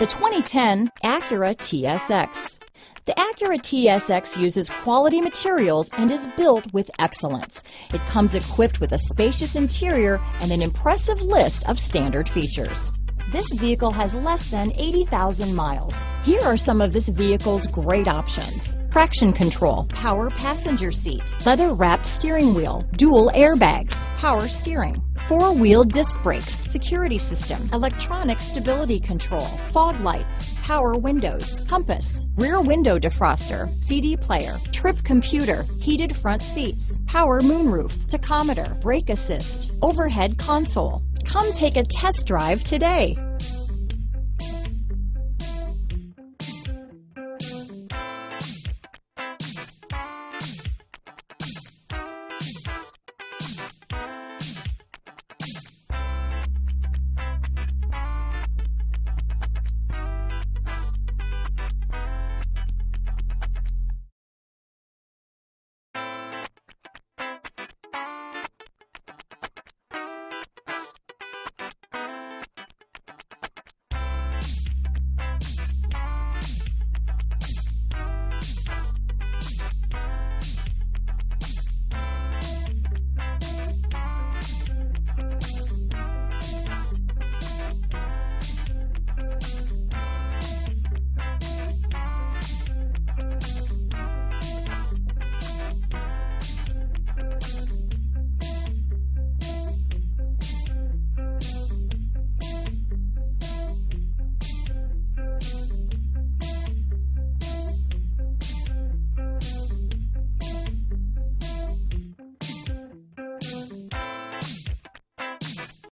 The 2010 Acura TSX. The Acura TSX uses quality materials and is built with excellence. It comes equipped with a spacious interior and an impressive list of standard features. This vehicle has less than 80,000 miles. Here are some of this vehicle's great options. Traction control, power passenger seat, leather wrapped steering wheel, dual airbags, power steering, four-wheel disc brakes, security system, electronic stability control, fog lights, power windows, compass, rear window defroster, CD player, trip computer, heated front seats, power moonroof, tachometer, brake assist, overhead console. Come take a test drive today.